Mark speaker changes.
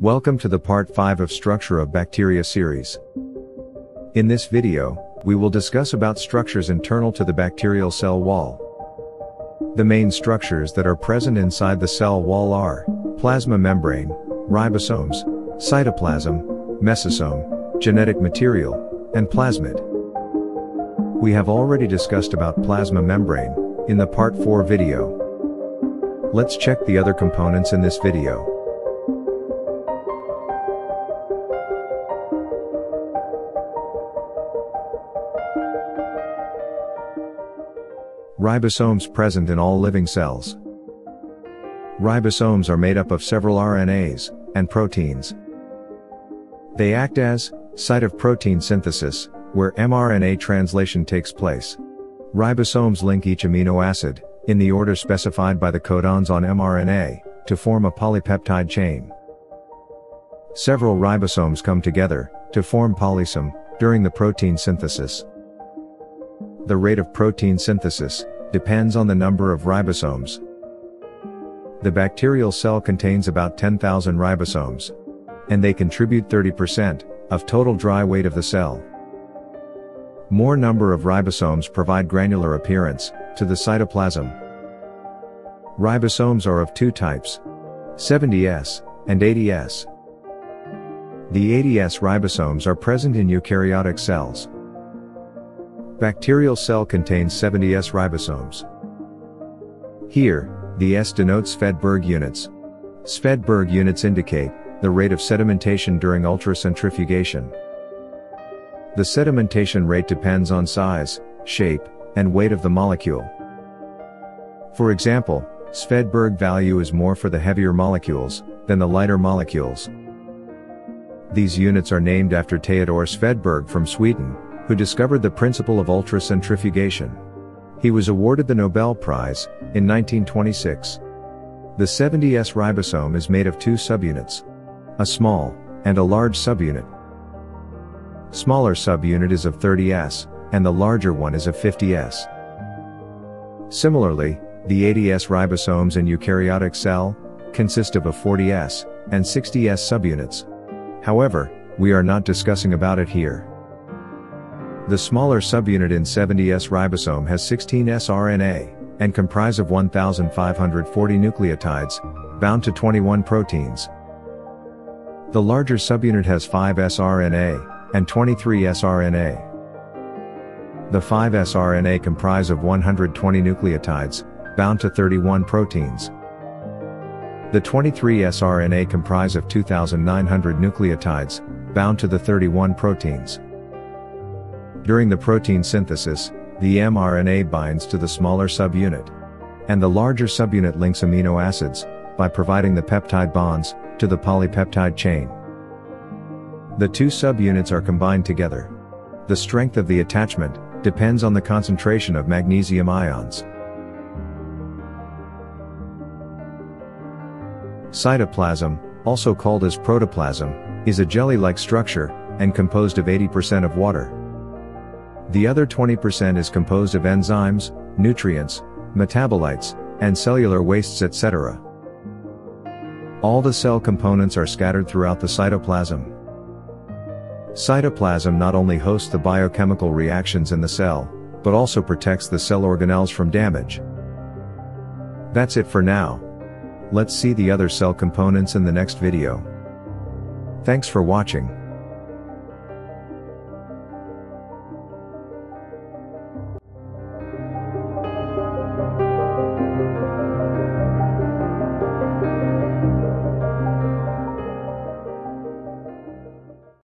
Speaker 1: Welcome to the part 5 of Structure of Bacteria series. In this video, we will discuss about structures internal to the bacterial cell wall. The main structures that are present inside the cell wall are plasma membrane, ribosomes, cytoplasm, mesosome, genetic material, and plasmid. We have already discussed about plasma membrane in the part 4 video. Let's check the other components in this video. Ribosomes present in all living cells. Ribosomes are made up of several RNAs and proteins. They act as site of protein synthesis, where mRNA translation takes place. Ribosomes link each amino acid, in the order specified by the codons on mRNA, to form a polypeptide chain. Several ribosomes come together, to form polysome, during the protein synthesis. The rate of protein synthesis, depends on the number of ribosomes. The bacterial cell contains about 10,000 ribosomes. And they contribute 30% of total dry weight of the cell. More number of ribosomes provide granular appearance to the cytoplasm. Ribosomes are of two types 70S and 80S. The 80S ribosomes are present in eukaryotic cells. Bacterial cell contains 70S ribosomes. Here, the S denotes Svedberg units. Svedberg units indicate the rate of sedimentation during ultracentrifugation. The sedimentation rate depends on size, shape, and weight of the molecule. For example, Svedberg value is more for the heavier molecules than the lighter molecules. These units are named after Theodor Svedberg from Sweden, who discovered the principle of ultracentrifugation. He was awarded the Nobel Prize in 1926. The 70S ribosome is made of two subunits, a small and a large subunit. Smaller subunit is of 30S, and the larger one is of 50S. Similarly, the 80S ribosomes in eukaryotic cell consist of a 40S and 60S subunits. However, we are not discussing about it here. The smaller subunit in 70S ribosome has 16S RNA and comprise of 1540 nucleotides bound to 21 proteins. The larger subunit has 5S RNA and 23S RNA. The 5S RNA comprise of 120 nucleotides, bound to 31 proteins. The 23S RNA comprise of 2,900 nucleotides, bound to the 31 proteins. During the protein synthesis, the mRNA binds to the smaller subunit. And the larger subunit links amino acids, by providing the peptide bonds, to the polypeptide chain. The two subunits are combined together. The strength of the attachment depends on the concentration of magnesium ions. Cytoplasm, also called as protoplasm, is a jelly-like structure, and composed of 80% of water. The other 20% is composed of enzymes, nutrients, metabolites, and cellular wastes etc. All the cell components are scattered throughout the cytoplasm. Cytoplasm not only hosts the biochemical reactions in the cell, but also protects the cell organelles from damage. That's it for now. Let's see the other cell components in the next video. Thanks for watching.